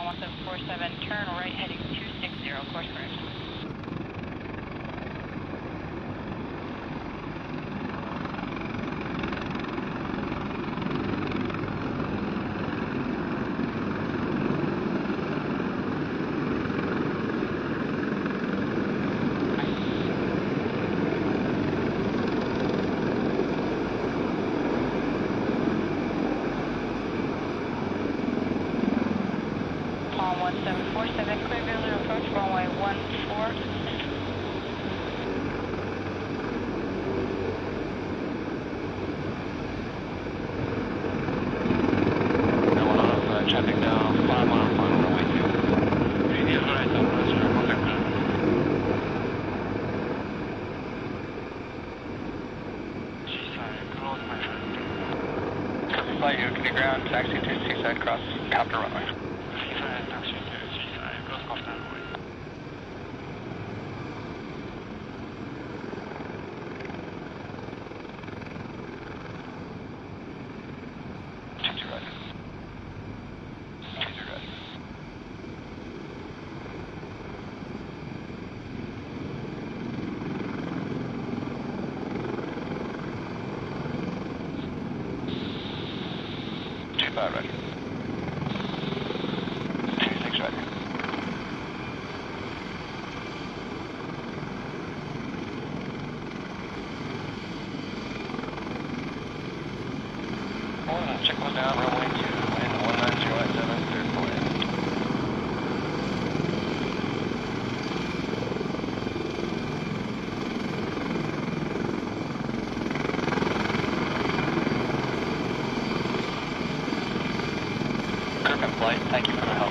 Palm 1747, turn right contact now. Seaside, close my friend. Copy flight, you to ground, taxi to Seaside, cross Captain runway. Seaside, taxi to Seaside, close contact runway. Two two right. Two two right. Two six ready. One, check one down, runway two, flight, thank you for the help.